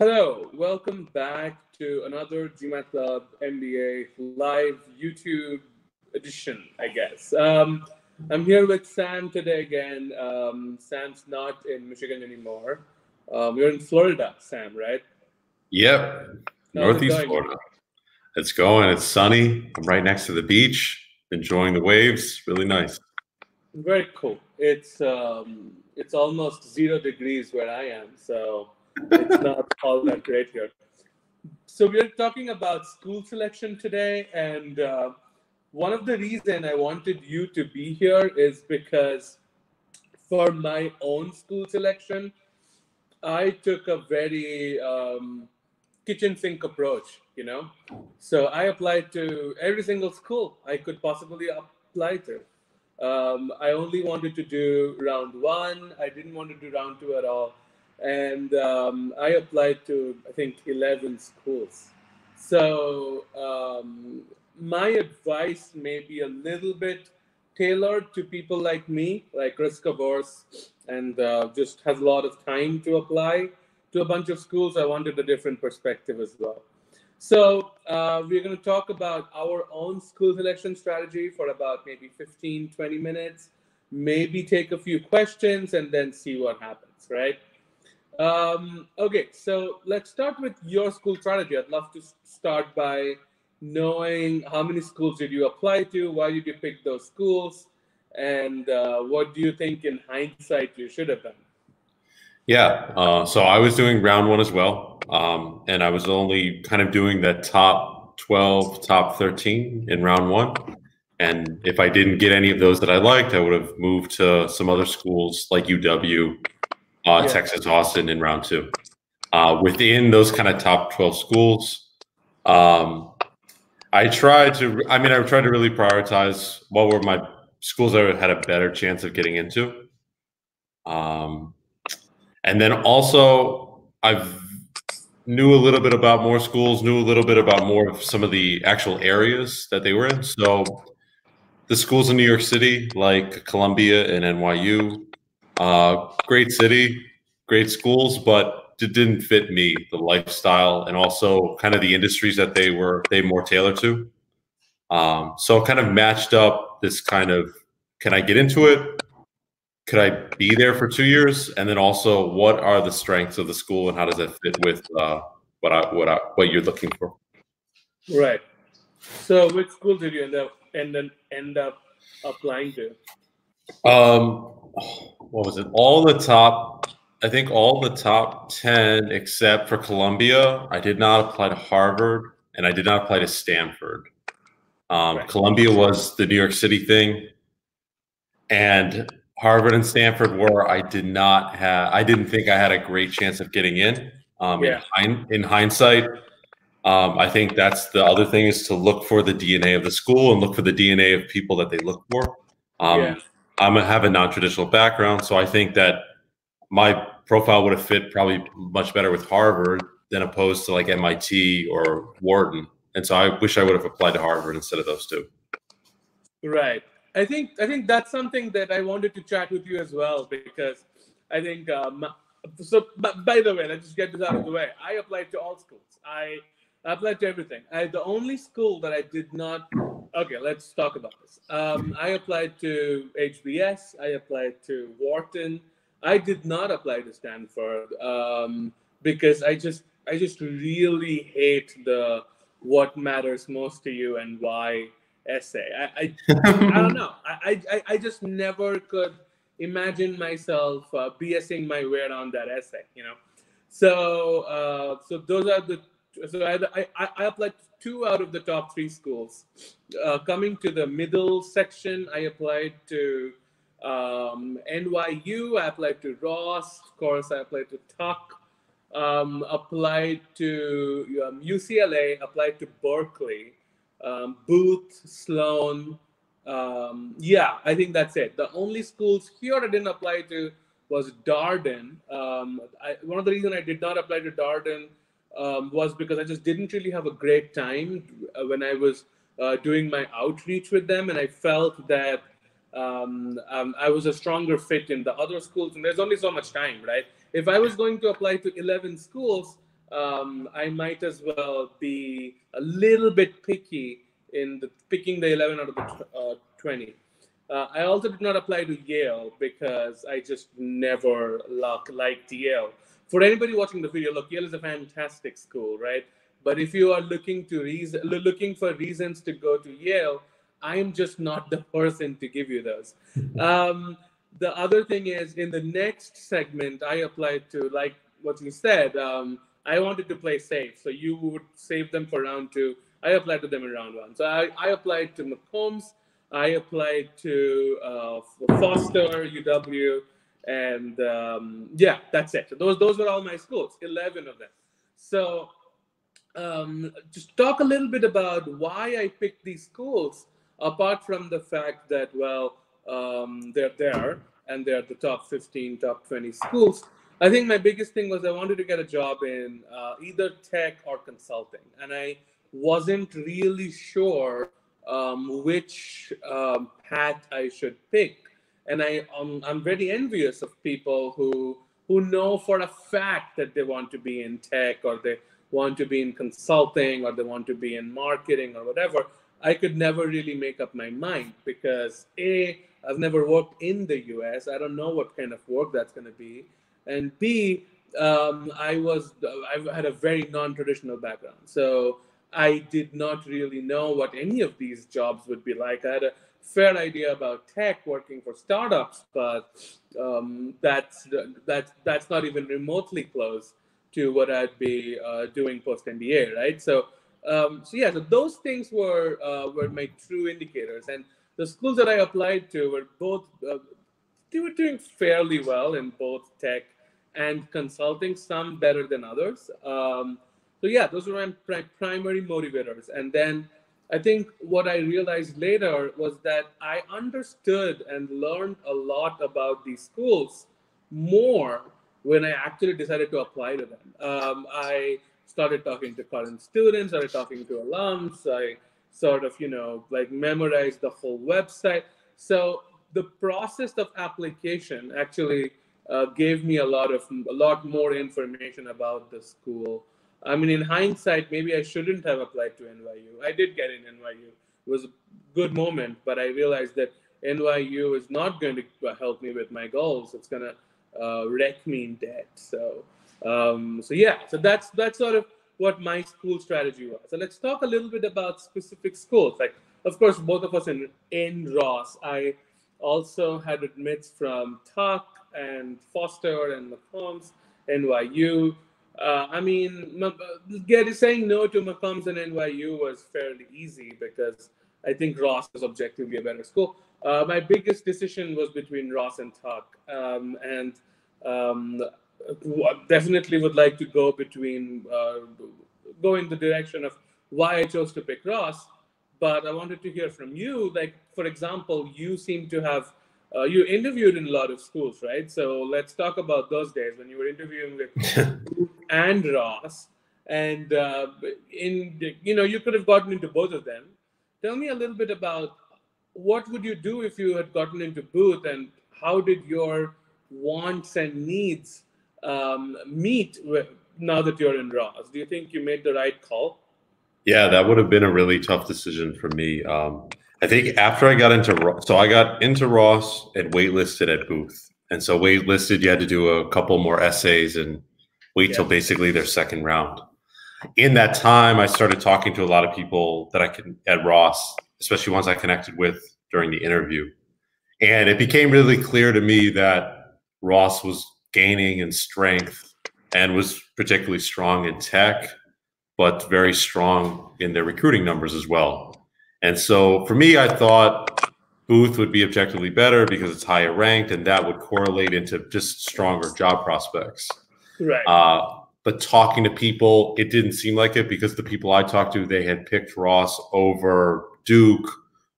Hello, welcome back to another GMAT Club MBA live YouTube edition, I guess. Um, I'm here with Sam today again. Um, Sam's not in Michigan anymore. Um, you're in Florida, Sam, right? Yep, Northeast Florida. It's going. It's sunny. I'm right next to the beach, enjoying the waves. Really nice. Very cool. It's um, it's almost zero degrees where I am, so it's not all that great here. So we're talking about school selection today, and uh, one of the reason I wanted you to be here is because for my own school selection, I took a very um, kitchen sink approach, you know. So I applied to every single school I could possibly apply to. Um, I only wanted to do round one. I didn't want to do round two at all. And um, I applied to, I think, 11 schools. So um, my advice may be a little bit tailored to people like me, like risk averse and uh, just has a lot of time to apply to a bunch of schools. I wanted a different perspective as well. So uh, we're going to talk about our own school selection strategy for about maybe 15, 20 minutes, maybe take a few questions and then see what happens, right? Um, okay, so let's start with your school strategy. I'd love to start by knowing how many schools did you apply to, why did you pick those schools, and uh, what do you think in hindsight you should have done? Yeah, uh, so I was doing round one as well, um, and I was only kind of doing the top 12, top 13 in round one. And if I didn't get any of those that I liked, I would have moved to some other schools like UW, uh, yeah. Texas Austin in round two. Uh, within those kind of top 12 schools, um, I tried to, I mean, I tried to really prioritize what were my schools I had a better chance of getting into. Um, and then also, I've knew a little bit about more schools, knew a little bit about more of some of the actual areas that they were in. So the schools in New York City, like Columbia and NYU, uh, great city, great schools, but it didn't fit me, the lifestyle and also kind of the industries that they were they more tailored to. Um, so kind of matched up this kind of can I get into it? could I be there for two years? And then also, what are the strengths of the school, and how does that fit with uh, what I what I, what you're looking for? Right. So, which school did you end up end end up applying to? Um, what was it? All the top. I think all the top ten, except for Columbia. I did not apply to Harvard, and I did not apply to Stanford. Um, right. Columbia was the New York City thing, and Harvard and Stanford were I did not have I didn't think I had a great chance of getting in. Um, yeah. in, in, hindsight, um, I think that's the other thing is to look for the DNA of the school and look for the DNA of people that they look for. Um, yeah. I'm a, have a non-traditional background, so I think that my profile would have fit probably much better with Harvard than opposed to like MIT or Wharton. And so I wish I would have applied to Harvard instead of those two. Right. I think I think that's something that I wanted to chat with you as well because I think um, so. By the way, let's just get this out of the way. I applied to all schools. I applied to everything. I the only school that I did not. Okay, let's talk about this. Um, I applied to HBS. I applied to Wharton. I did not apply to Stanford um, because I just I just really hate the what matters most to you and why essay. I I, I don't know. I, I I just never could imagine myself uh, BSing my way around that essay. You know, so uh, so those are the so I, I, I applied two out of the top three schools. Uh, coming to the middle section, I applied to um, NYU. I applied to Ross. Of course, I applied to Tuck. Um, applied to um, UCLA. Applied to Berkeley um, Booth, Sloan. Um, yeah, I think that's it. The only schools here I didn't apply to was Darden. Um, I, one of the reasons I did not apply to Darden um, was because I just didn't really have a great time uh, when I was uh, doing my outreach with them, and I felt that um, um, I was a stronger fit in the other schools. And there's only so much time, right? If I was going to apply to 11 schools, um, I might as well be a little bit picky in the picking the 11 out of the uh, 20. Uh, I also did not apply to Yale because I just never luck, liked Yale. For anybody watching the video, look, Yale is a fantastic school, right? But if you are looking to reason, looking for reasons to go to Yale, I'm just not the person to give you those. Um, the other thing is in the next segment, I applied to like what you said. Um, I wanted to play safe, so you would save them for round two. I applied to them in round one. So I, I applied to McCombs, I applied to uh, Foster, UW, and um, yeah, that's it. Those those were all my schools, eleven of them. So um, just talk a little bit about why I picked these schools, apart from the fact that well um, they're there and they're the top 15, top 20 schools. I think my biggest thing was I wanted to get a job in uh, either tech or consulting, and I wasn't really sure um, which um, path I should pick. And I, um, I'm very envious of people who who know for a fact that they want to be in tech or they want to be in consulting or they want to be in marketing or whatever. I could never really make up my mind because a I've never worked in the US. I don't know what kind of work that's going to be and B, um, I was I had a very non-traditional background, so I did not really know what any of these jobs would be like. I had a fair idea about tech, working for startups, but um, that's that's that's not even remotely close to what I'd be uh, doing post MBA, right? So. Um, so yeah, so those things were uh, were my true indicators, and the schools that I applied to were both uh, they were doing fairly well in both tech and consulting, some better than others. Um, so yeah, those were my pri- primary motivators. And then I think what I realized later was that I understood and learned a lot about these schools more when I actually decided to apply to them. Um, I started talking to current students, started talking to alums. I sort of, you know, like memorized the whole website. So the process of application actually uh, gave me a lot of a lot more information about the school. I mean, in hindsight, maybe I shouldn't have applied to NYU. I did get in NYU. It was a good moment, but I realized that NYU is not going to help me with my goals. It's going to uh, wreck me in debt. So, um, so yeah. So that's that's sort of what my school strategy was. So let's talk a little bit about specific schools. Like, of course, both of us in in Ross. I also had admits from Tuck and Foster and McCombs, NYU. Uh, I mean, getting saying no to McCombs and NYU was fairly easy because I think Ross is objectively a better school. Uh, my biggest decision was between Ross and Tuck, um, and um, definitely would like to go between uh, go in the direction of why I chose to pick Ross but I wanted to hear from you. Like, for example, you seem to have uh, you interviewed in a lot of schools, right? So let's talk about those days when you were interviewing with and Ross, and uh, in you know you could have gotten into both of them. Tell me a little bit about what would you do if you had gotten into Booth, and how did your wants and needs um, meet with, now that you're in Ross? Do you think you made the right call? Yeah, that would have been a really tough decision for me. Um, I think after I got into so I got into Ross and waitlisted at Booth, and so waitlisted you had to do a couple more essays and wait yeah. till basically their second round. In that time, I started talking to a lot of people that I can at Ross, especially ones I connected with during the interview, and it became really clear to me that Ross was gaining in strength and was particularly strong in tech but very strong in their recruiting numbers as well. And so for me, I thought Booth would be objectively better because it's higher ranked, and that would correlate into just stronger job prospects. Right. Uh, but talking to people, it didn't seem like it because the people I talked to, they had picked Ross over Duke,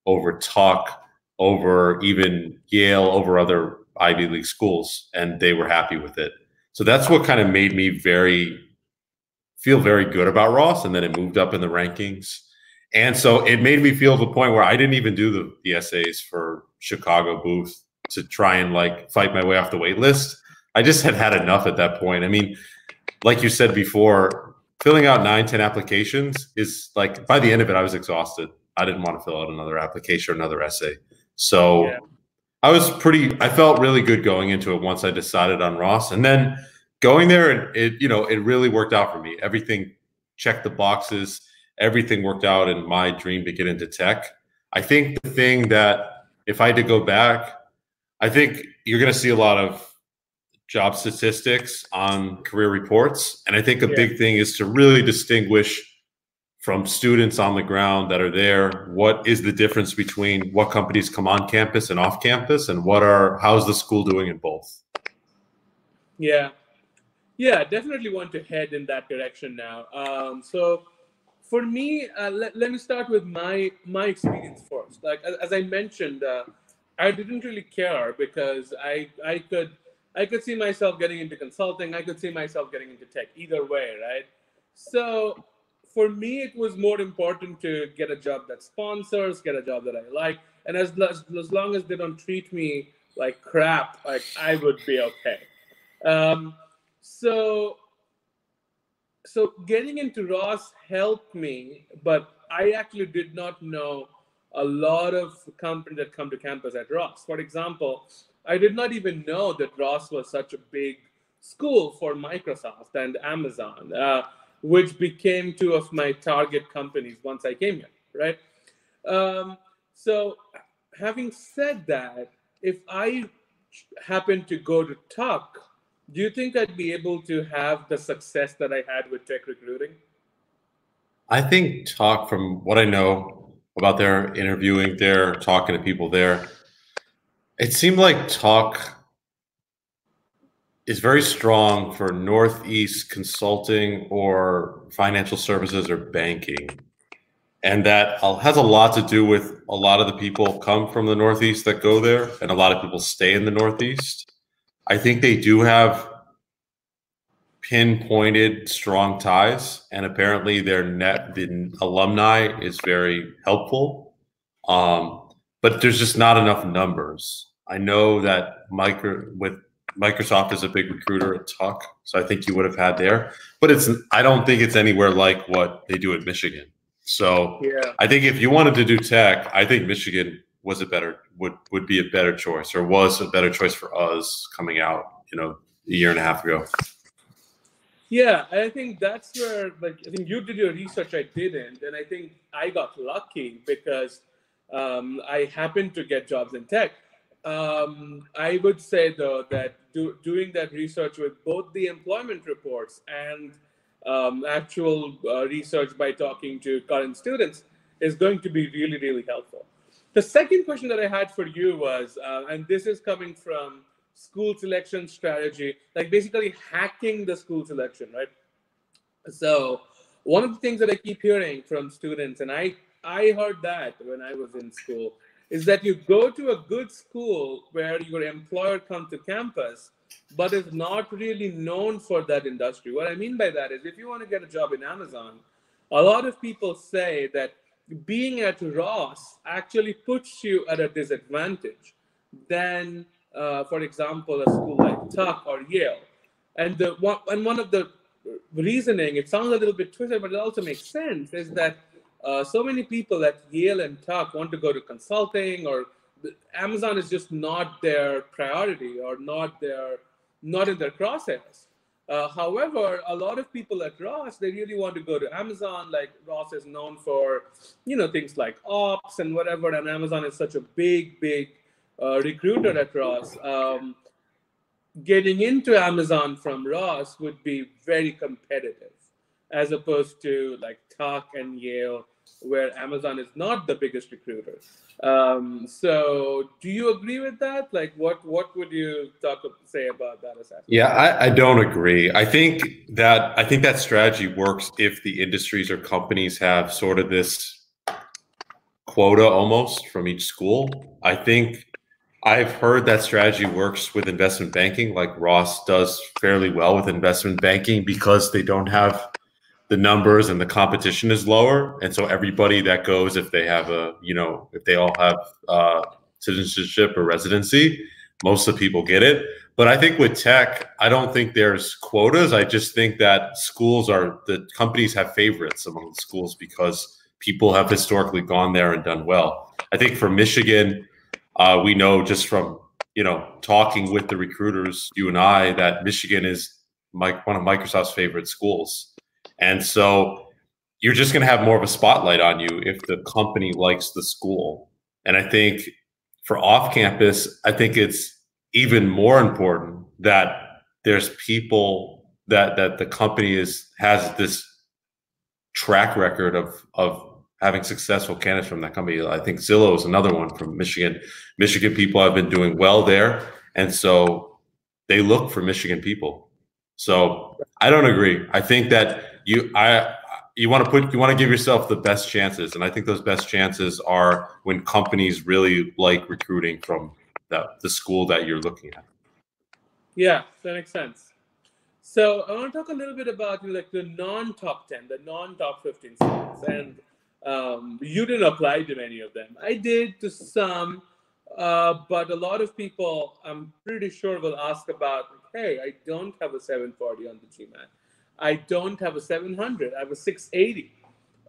over Tuck, over even Yale, over other Ivy League schools, and they were happy with it. So that's what kind of made me very feel very good about Ross, and then it moved up in the rankings. And so it made me feel to the point where I didn't even do the, the essays for Chicago Booth to try and like fight my way off the wait list. I just had had enough at that point. I mean, like you said before, filling out nine, 10 applications is like by the end of it, I was exhausted. I didn't want to fill out another application or another essay. So yeah. I was pretty, I felt really good going into it once I decided on Ross. And then going there, and it, you know, it really worked out for me. Everything checked the boxes, everything worked out in my dream to get into tech. I think the thing that if I had to go back, I think you're going to see a lot of job statistics on career reports. And I think a yeah. big thing is to really distinguish from students on the ground that are there what is the difference between what companies come on campus and off campus and what are how's the school doing in both yeah yeah definitely want to head in that direction now um, so for me uh, let, let me start with my my experience first like as, as i mentioned uh, i didn't really care because i i could I could see myself getting into consulting. I could see myself getting into tech. Either way, right? So for me, it was more important to get a job that sponsors, get a job that I like, and as as, as long as they don't treat me like crap, like I would be okay. Um, so so getting into Ross helped me, but I actually did not know a lot of companies that come to campus at Ross. For example, I did not even know that Ross was such a big school for Microsoft and Amazon, uh, which became two of my target companies once I came here, right? Um, so, having said that, if I happen to go to Tuck, do you think I'd be able to have the success that I had with tech recruiting? I think Tuck from what I know about their interviewing there, talking to people there, it seemed like Tuck is very strong for Northeast consulting or financial services or banking. And that has a lot to do with a lot of the people come from the Northeast that go there, and a lot of people stay in the Northeast. I think they do have pinpointed strong ties, and apparently their net the alumni is very helpful. Um, but there's just not enough numbers. I know that micro with Microsoft is a big recruiter at Tuck, so I think you would have had there. But it's I don't think it's anywhere like what they do at Michigan. So yeah. I think if you wanted to do tech, I think Michigan was a better would would be a better choice or was a better choice for us coming out, you know, a year and a half ago. Yeah, I think that's where like I think you did your research, I didn't, and I think I got lucky because um, I happened to get jobs in tech um, I would say though that do, doing that research with both the employment reports and um, actual uh, research by talking to current students is going to be really, really helpful. The second question that I had for you was, uh, and this is coming from school selection strategy, like basically hacking the school selection, right? So one of the things that I keep hearing from students, and I I heard that when I was in school, is that you go to a good school where your employer comes to campus but is not really known for that industry what i mean by that is if you want to get a job in amazon a lot of people say that being at ross actually puts you at a disadvantage than uh, for example a school like tuck or yale and the one, and one of the reasoning it sounds a little bit twisted but it also makes sense is that uh, so many people at Yale and Tuck want to go to consulting, or Amazon is just not their priority or not their not in their crosshairs. Uh, however, a lot of people at Ross they really want to go to Amazon. Like Ross is known for, you know, things like ops and whatever, and Amazon is such a big, big uh, recruiter at Ross. Um, getting into Amazon from Ross would be very competitive, as opposed to like Tuck and Yale where Amazon is not the biggest recruiter. Um, so, do you agree with that? Like, what what would you talk say about that assessment? Yeah, I, I don't agree. I think that I think that strategy works if the industries or companies have sort of this quota almost from each school. I think I've heard that strategy works with investment banking, like Ross does fairly well with investment banking because they don't have the numbers and the competition is lower, and so everybody that goes, if they have a, you know, if they all have uh, citizenship or residency, most of the people get it. But I think with tech, I don't think there's quotas. I just think that schools are the companies have favorites among the schools because people have historically gone there and done well. I think for Michigan, uh, we know just from you know talking with the recruiters, you and I, that Michigan is Mike, one of Microsoft's favorite schools, and so you're just going to have more of a spotlight on you if the company likes the school. And I think for off campus, I think it's even more important that there's people that that the company is has this track record of of having successful candidates from that company. I think Zillow is another one from Michigan. Michigan people have been doing well there, and so they look for Michigan people. So I don't agree. I think that you I you want to put you want to give yourself the best chances, and I think those best chances are when companies really like recruiting from the, the school that you're looking at. Yeah, that makes sense. So I want to talk a little bit about like the non-top ten, the non-top fifteen schools, and um, you didn't apply to many of them. I did to some, uh, but a lot of people, I'm pretty sure, will ask about. Hey, I don't have a 740 on the GMAT. I don't have a 700. I have a 680.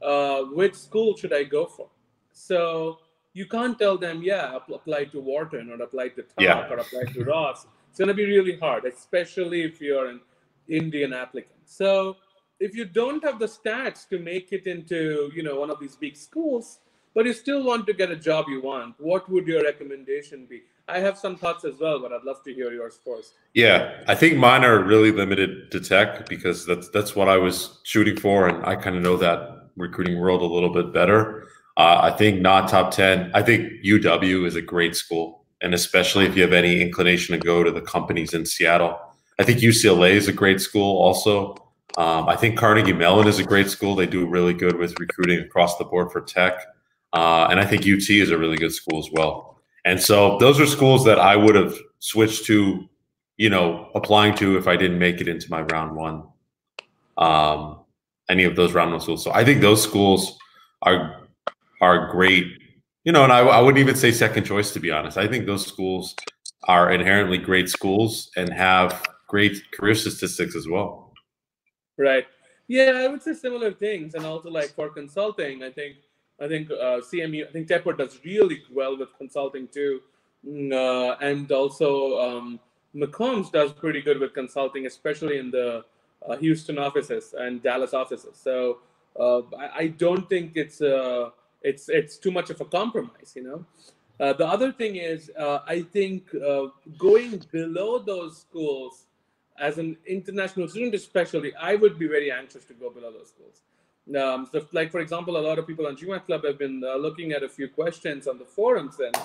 Uh, which school should I go for? So you can't tell them, yeah, apply to Wharton or apply to Tuck yeah. or apply to Ross. It's going to be really hard, especially if you're an Indian applicant. So if you don't have the stats to make it into, you know, one of these big schools, but you still want to get a job you want, what would your recommendation be? I have some thoughts as well, but I'd love to hear yours first. Yeah, I think mine are really limited to tech because that's that's what I was shooting for, and I kind of know that recruiting world a little bit better. Uh, I think not top 10. I think UW is a great school. And especially if you have any inclination to go to the companies in Seattle. I think UCLA is a great school also. Um, I think Carnegie Mellon is a great school. They do really good with recruiting across the board for tech. Uh, and I think UT is a really good school as well. And so those are schools that I would have switched to, you know, applying to if I didn't make it into my round one, um, any of those round one schools. So I think those schools are are great. You know, and I, I wouldn't even say second choice to be honest. I think those schools are inherently great schools and have great career statistics as well. Right. Yeah, I would say similar things, and also like for consulting, I think I think uh, CMU, I think Tepper does really well with consulting too, mm, uh, and also um, McCombs does pretty good with consulting, especially in the uh, Houston offices and Dallas offices. So uh, I, I, don't think it's uh, it's it's too much of a compromise you know? Uh, the other thing is uh, i think going below those schools as an international student especially i would be very anxious to go below those schools um, so like for example a lot of people on gmat club have been uh, looking at a few questions on the forums and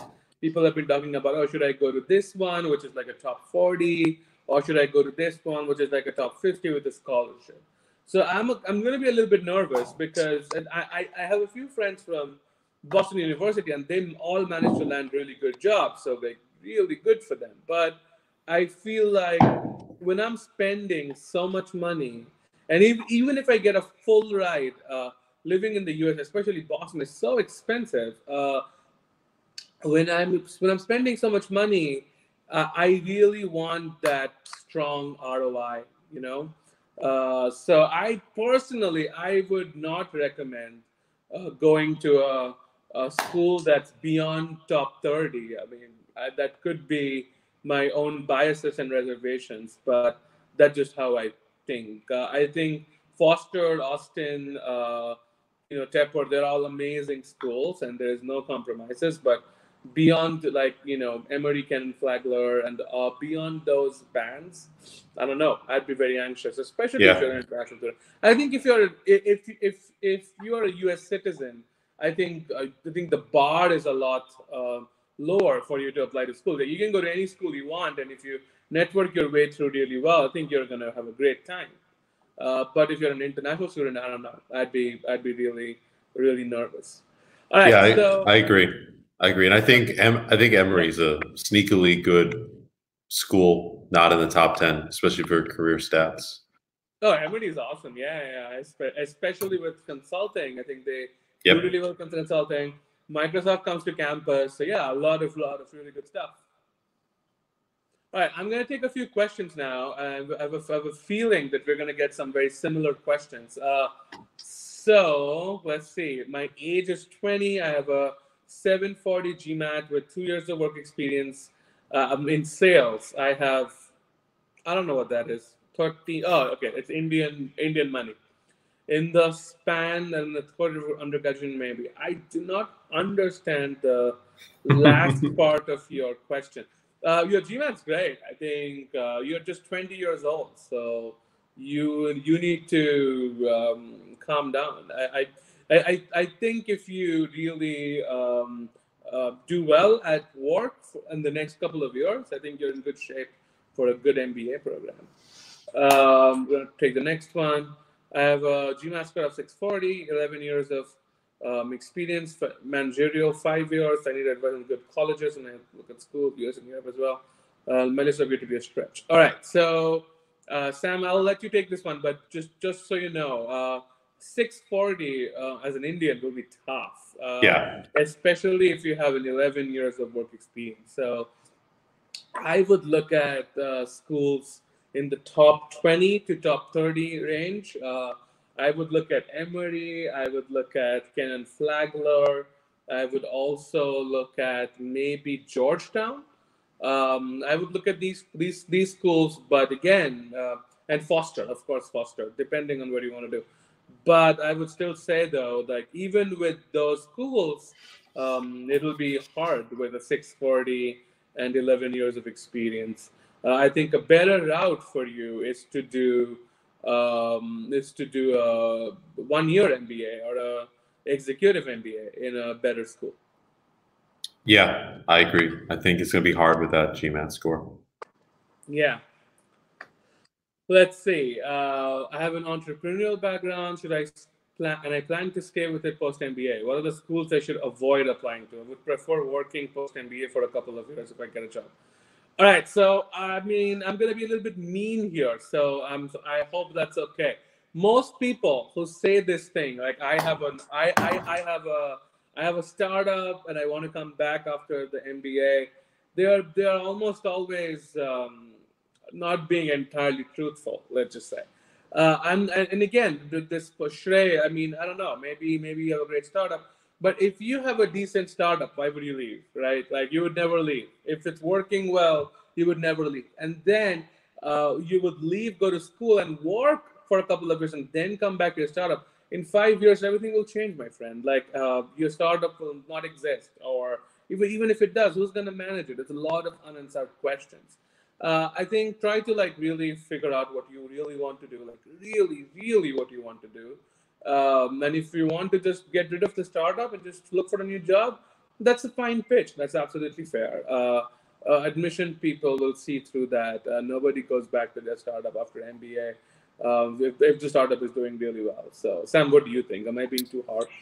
people have been talking about oh should i go to this one which is like a top 40 or should i go to this one which is like a top 50 with a scholarship so I'm a, I'm going to be a little bit nervous because I, I have a few friends from Boston University and they all managed to land really good jobs. So like really good for them. But I feel like when I'm spending so much money, and if, even if I get a full ride, uh, living in the U.S., especially Boston, is so expensive. Uh, when I'm when I'm spending so much money, uh, I really want that strong ROI. You know, uh, so I personally, I would not recommend uh, going to a, a, school that's beyond top 30. I mean, I, that could be my own biases and reservations, but that's just how I think. Uh, I think Foster, Austin, uh, you know, Tepper, they're all amazing schools and there's no compromises, but beyond like you know Emory Kenan Flagler and uh, beyond those bands, I don't know. I'd be very anxious, especially yeah. if you're an international student. I think if you're if if if you are a U.S. citizen, I think uh, I think the bar is a lot uh, lower for you to apply to school. You can go to any school you want, and if you network your way through really well, I think you're gonna have a great time. Uh, but if you're an international student, I don't know. I'd be I'd be really really nervous. All right, yeah, I, so, I agree. I agree, and I think em, I think Emory's a sneakily good school, not in the top ten, especially for career stats. Oh, Emory's awesome. Yeah, yeah. Especially with consulting, I think they yep. do really well with consulting. Microsoft comes to campus, so yeah, a lot of lot of really good stuff. All right, I'm going to take a few questions now. I have, I have, a, I have a feeling that we're going to get some very similar questions. Uh, so let's see. My age is 20. I have a 740 GMAT with two years of work experience. Uh, I'm in sales. I have, I don't know what that is. 30. Oh, okay. It's Indian Indian money. In the span and the third undergraduate, maybe. I do not understand the last part of your question. Uh, your GMAT's great. I think uh, you're just 20 years old, so you you need to um, calm down. I, I I I think if you really um, uh, do well at work in the next couple of years, I think you're in good shape for a good MBA program. Um, we're gonna take the next one. I have a GMAT score of 640, 11 years of um, experience, managerial, five years. I need advice on good colleges and I look at school, US and Europe as well. Uh, Melissa appear to be a stretch. All right, so uh, Sam, I'll let you take this one, but just just so you know, uh, 640 uh, as an Indian will be tough. Uh, yeah. Especially if you have an 11 years of work experience. So I would look at uh, schools in the top 20 to top 30 range. I would look at Emory. I would look at Kenan Flagler. I would also look at maybe Georgetown. Um, I would look at these these these schools, but again, uh, and Foster, of course, Foster, depending on what you want to do. But I would still say though, like even with those schools, um, it'll be hard with a 640 and 11 years of experience. Uh, I think a better route for you is to do um, is to do a one year MBA or a executive MBA in a better school. Yeah, I agree. I think it's going to be hard with that GMAT score. Yeah. Let's see. Uh, I have an entrepreneurial background. Should I plan and I plan to stay with it post MBA? What are the schools I should avoid applying to? I would prefer working post MBA for a couple of years if I get a job. All right, so I mean, I'm gonna be a little bit mean here, so I'm. I hope that's okay. Most people who say this thing, like I have an, I, I, I have a, I have a startup, and I want to come back after the MBA. They're they're almost always um, not being entirely truthful. Let's just say. Uh, and, and again, this for Shrey, I mean, I don't know. Maybe maybe you have a great startup but if you have a decent startup, why would you leave, right? Like you would never leave. If it's working well, you would never leave. And then uh, you would leave, go to school, and work for a couple of years, and then come back to your startup. In five years, everything will change, my friend. Like uh, your startup will not exist, or even even if it does, who's going to manage it? It's a lot of unanswered questions. Uh, I think try to like really figure out what you really want to do, like really, really what you want to do um, and if you want to just get rid of the startup and just look for a new job, that's a fine pitch. That's absolutely fair. Uh, uh, admission people will see through that. Uh, nobody goes back to their startup after MBA um, if, if the startup is doing really well. So, Sam, what do you think? Am I being too harsh?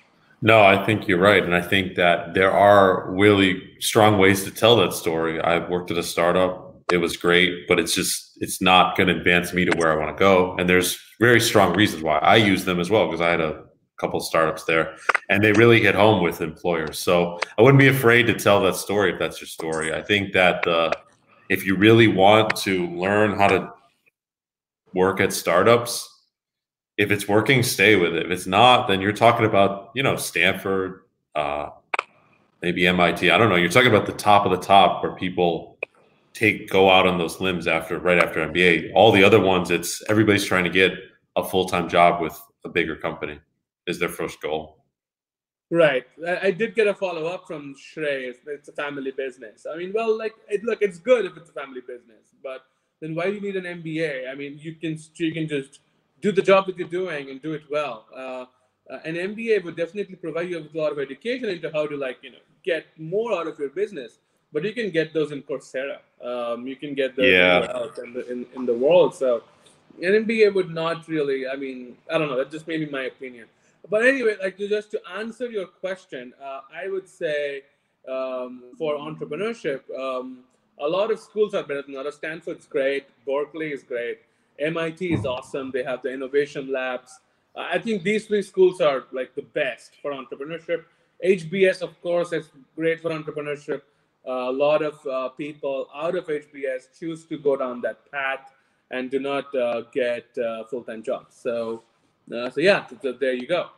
No, I think you're right. And I think that there are really strong ways to tell that story. I've worked at a startup it was great, but it's just it's not going to advance me to where I want to go. And there's very strong reasons why I use them as well because I had a couple startups there, and they really hit home with employers. So I wouldn't be afraid to tell that story if that's your story. I think that uh, if you really want to learn how to work at startups, if it's working, stay with it. If it's not, then you're talking about you know Stanford, uh, maybe MIT. I don't know. You're talking about the top of the top where people take go out on those limbs after right after MBA. All the other ones, it's everybody's trying to get a full time job with a bigger company is their first goal. Right. I, did get a follow up from Shrey. It's, a family business. I mean, well, like, it, look, it's good if it's a family business, but then why do you need an MBA? I mean, you can you can just do the job that you're doing and do it well. Uh, uh, an MBA would definitely provide you with a lot of education into how to like you know get more out of your business but you can get those in Coursera. Um, you can get those yeah. in the in, in the world. So an MBA would not really. I mean, I don't know. That's just maybe my opinion. But anyway, like just to answer your question, uh, I would say um, for entrepreneurship, um, a lot of schools are better than others. Stanford's great. Berkeley is great. MIT is awesome. They have the innovation labs. Uh, I think these three schools are like the best for entrepreneurship. HBS, of course, is great for entrepreneurship. A lot of uh, people out of HBS choose to go down that path and do not uh, get uh, full-time jobs. So, so yeah, so there you go.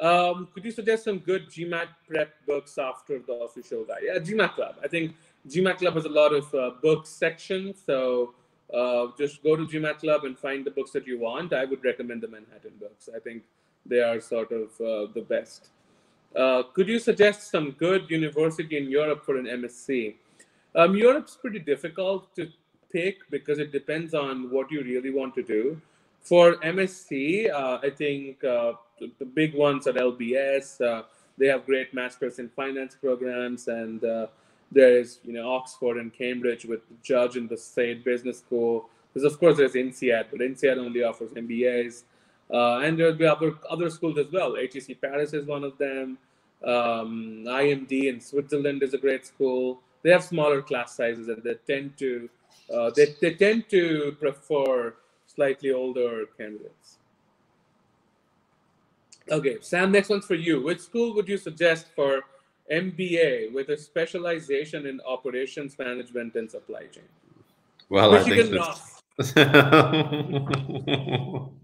Um, could you suggest some good GMAT prep books after the official guide? Yeah, GMAT Club. I think GMAT Club has a lot of uh, books section, so uh, just go to GMAT Club and find the books that you want. I would recommend the Manhattan books. I think they are sort of uh, the best. Uh, could you suggest some good university in Europe for an MSc? Um, Europe's pretty difficult to pick because it depends on what you really want to do. For MSc, uh, I think uh, the big ones are LBS. Uh, they have great masters in finance programs, and uh, there is you know Oxford and Cambridge with Judge in the State Business School. Because of course there's INSEAD, but INSEAD only offers MBAs. Uh, and there'll be other other schools as well. HEC Paris is one of them. Um, IMD in Switzerland is a great school. They have smaller class sizes, and they tend to uh, they, they tend to prefer slightly older candidates. Okay, Sam, next one's for you. Which school would you suggest for MBA with a specialization in operations management and supply chain? Well, Michigan I think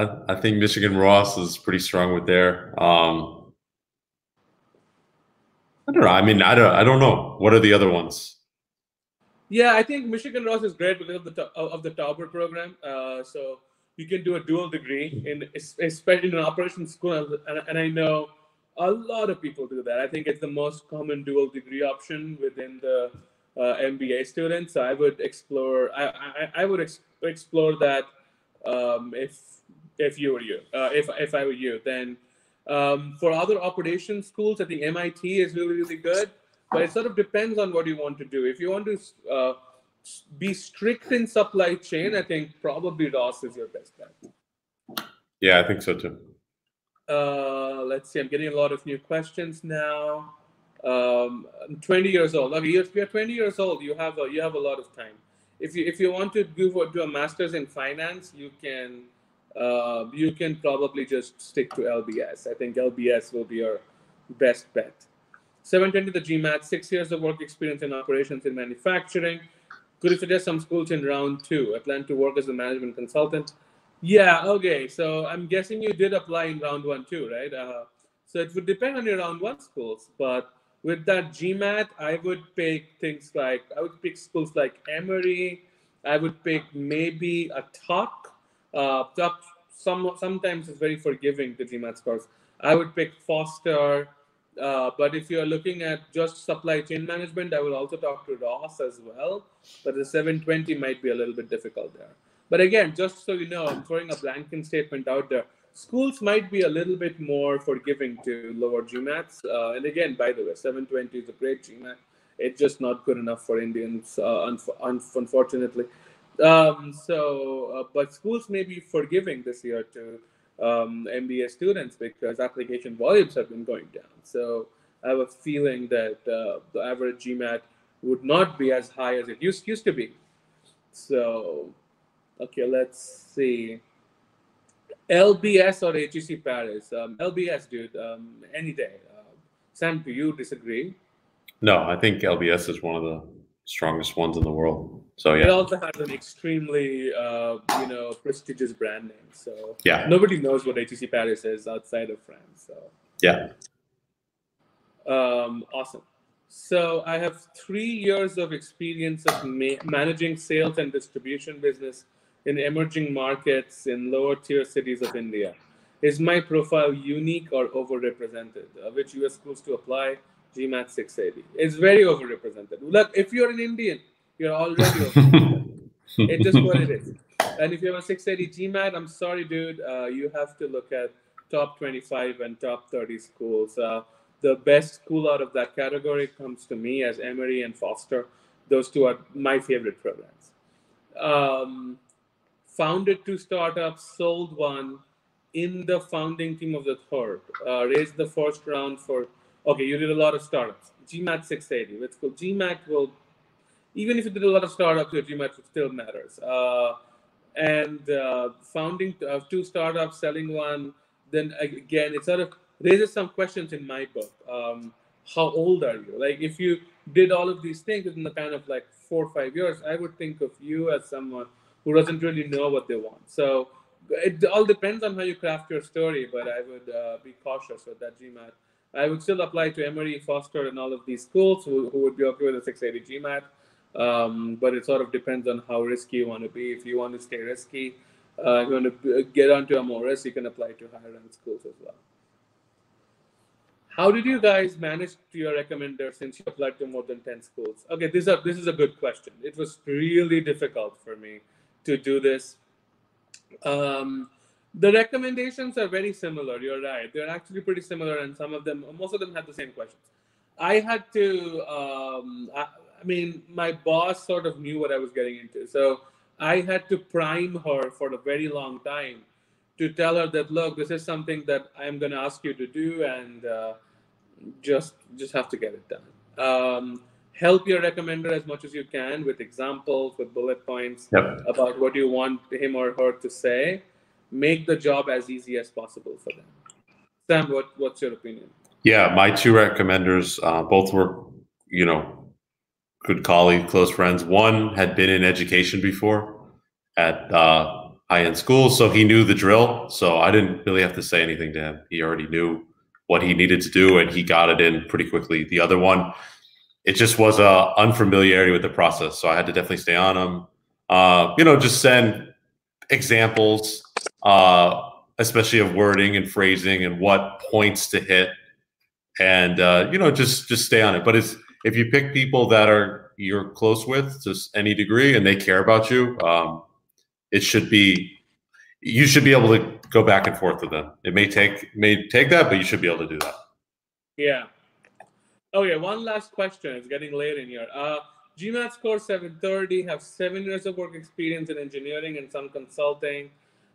I, I, think Michigan Ross is pretty strong with there. Um, I don't know. I mean, I don't. I don't know. What are the other ones? Yeah, I think Michigan Ross is great because of the of the Tauber program. Uh, so you can do a dual degree in especially in an operations school, and, and I know a lot of people do that. I think it's the most common dual degree option within the uh, MBA students. So I would explore. I I, I would ex- explore that um, if if you were you. Uh, if if I were you, then um, for other operation schools, I think MIT is really really good but it sort of depends on what you want to do. If you want to uh, be strict in supply chain, I think probably Ross is your best bet. Yeah, I think so too. Uh, let's see. I'm getting a lot of new questions now. Um, I'm 20 years old. Okay, if you're 20 years old, you have a, you have a lot of time. If you if you want to do do a master's in finance, you can uh, you can probably just stick to LBS. I think LBS will be your best bet. 720 the GMAT, six years of work experience in operations in manufacturing. Could you suggest some schools in round two? I plan to work as a management consultant. Yeah, okay. So I'm guessing you did apply in round one too, right? Uh, so it would depend on your round one schools. But with that GMAT, I would pick things like, I would pick schools like Emory. I would pick maybe a Tuck. Uh, some, sometimes is very forgiving, the GMAT scores. I would pick Foster. Uh, but if you're looking at just supply chain management, I will also talk to Ross as well. But the 720 might be a little bit difficult there. But again, just so you know, I'm throwing a blanket statement out there. Schools might be a little bit more forgiving to lower GMATs. Uh, and again, by the way, 720 is a great GMAT. It's just not good enough for Indians, uh, un- un- unfortunately. Um, so, uh, but schools may be forgiving this year to um, MBA students because application volumes have been going down. So I have a feeling that uh, the average GMAT would not be as high as it used, used to be. So, okay, let's see. LBS or HEC Paris? Um, LBS, dude, um, any day. Uh, Sam, do you disagree? No, I think LBS is one of the strongest ones in the world. So yeah. It also has an extremely uh, you know prestigious brand name. So yeah, nobody knows what HEC Paris is outside of France. So yeah. Um, awesome. So I have three years of experience of ma- managing sales and distribution business in emerging markets in lower tier cities of India. Is my profile unique or overrepresented? Uh, which US schools to apply? GMAT 680. It's very overrepresented. Look, if you're an Indian, you're already over. It's just what it is. And if you have a 680 GMAT, I'm sorry, dude, uh, you have to look at top 25 and top 30 schools. Uh, the best school out of that category comes to me as Emory and Foster. Those two are my favorite programs. Um, founded two startups, sold one in the founding team of the third, uh, raised the first round for okay, you did a lot of startups. GMAT 680, let's go. GMAT will, even if you did a lot of startups, your GMAT still matters. Uh, and uh, founding uh, two startups, selling one, then again, it sort of raises some questions in my book. Um, how old are you? Like if you did all of these things within the kind of like four or five years, I would think of you as someone who doesn't really know what they want. So it all depends on how you craft your story, but I would uh, be cautious with that GMAT. I would still apply to Emory, Foster, and all of these schools who, who would be okay with a 680 GMAT. Um, but it sort of depends on how risky you want to be. If you want to stay risky, uh, you want to get onto a more risk, you can apply to higher end schools as well. How did you guys manage to your recommender since you applied to more than 10 schools? Okay, this, is this is a good question. It was really difficult for me to do this. Um, the recommendations are very similar. You're right. They're actually pretty similar, and some of them, most of them had the same questions. I had to, um, I mean, my boss sort of knew what I was getting into. So I had to prime her for a very long time to tell her that, look, this is something that I'm going to ask you to do, and uh, just just have to get it done. Um, help your recommender as much as you can with examples, with bullet points yep. about what you want him or her to say. Make the job as easy as possible for them. Sam, what, what's your opinion? Yeah, my two recommenders uh, both were, you know, good colleague, close friends. One had been in education before at uh, high end schools, so he knew the drill. So I didn't really have to say anything to him. He already knew what he needed to do, and he got it in pretty quickly. The other one it just was a unfamiliarity with the process. So I had to definitely stay on him. Uh, you know, just send examples, uh, especially of wording and phrasing and what points to hit, and uh, you know, just just stay on it. But it's if you pick people that are you're close with to any degree and they care about you, um, it should be you should be able to go back and forth with them. It may take may take that, but you should be able to do that. Yeah, Okay, one last question. It's getting late in here. Uh, GMAT score 730, have seven years of work experience in engineering and some consulting,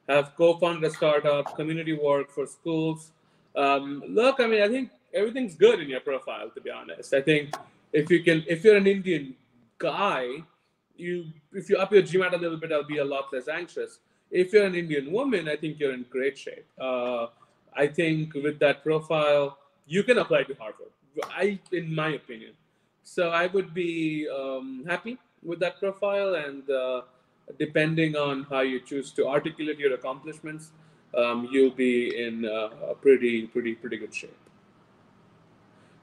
have co-founded a startup, community work for schools. Um, look, I mean, I think everything's good in your profile, to be honest. I think if you can, if you're an Indian guy, you if you up your GMAT a little bit, I'll be a lot less anxious. If you're an Indian woman, I think you're in great shape. Uh, I think with that profile, you can apply to Harvard I, in my opinion. So I would be um, happy with that profile, and uh, depending on how you choose to articulate your accomplishments, um, you'll be in uh, a pretty, pretty, pretty good shape.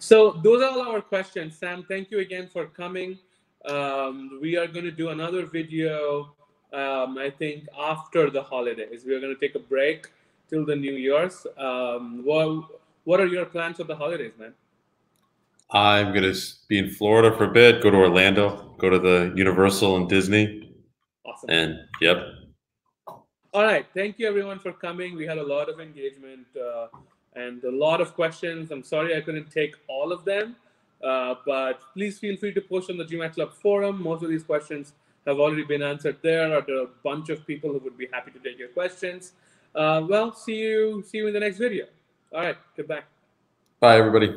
So those are all our questions. Sam, thank you again for coming. Um, we are going to do another video, um, I think, after the holidays. We are going to take a break till the New Year's. Um, well, what are your plans for the holidays, man? I'm going to be in Florida for a bit, go to Orlando, go to the Universal and Disney. Awesome. And yep. All right. Thank you, everyone, for coming. We had a lot of engagement uh, and a lot of questions. I'm sorry I couldn't take all of them, uh, but please feel free to post on the GMAT Club forum. Most of these questions have already been answered there. There are a bunch of people who would be happy to take your questions. Uh, well, see you. See you in the next video. All right. Goodbye. Bye, everybody.